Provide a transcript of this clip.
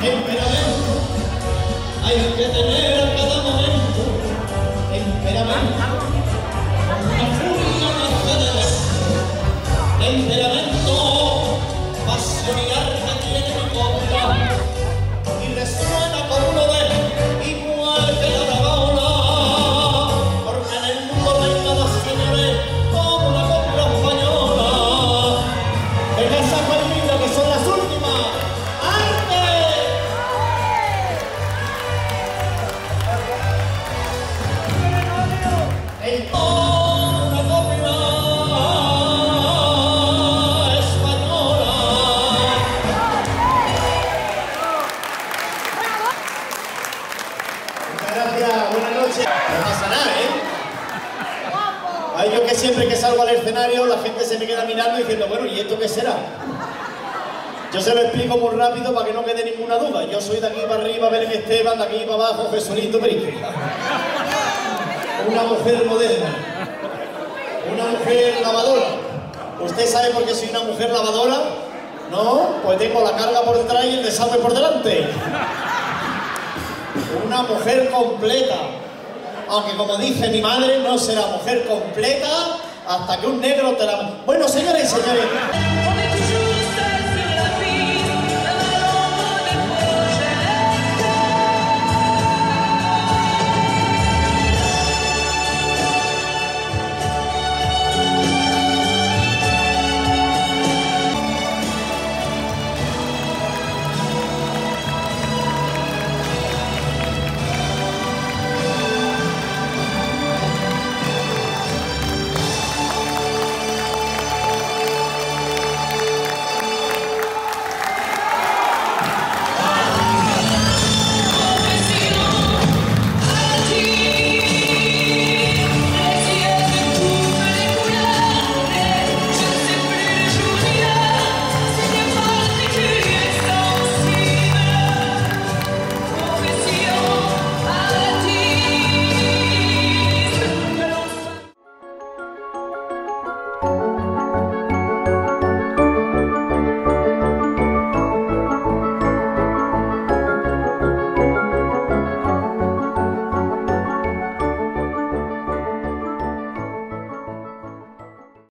temperamento. Hay que tener a cada momento temperamento. Una furia nace de dentro. Temperamento, Ay, yo que siempre que salgo al escenario la gente se me queda mirando diciendo, bueno, ¿y esto qué será? Yo se lo explico muy rápido para que no quede ninguna duda. Yo soy de aquí para arriba, Belén Esteban, de aquí para abajo, Jesulito Príncipe. Una mujer moderna. Una mujer lavadora. ¿Usted sabe por qué soy una mujer lavadora? No, pues tengo la carga por detrás y el desastre por delante. Una mujer completa aunque como dice mi madre, no será mujer completa hasta que un negro te la... Bueno, señores y señores...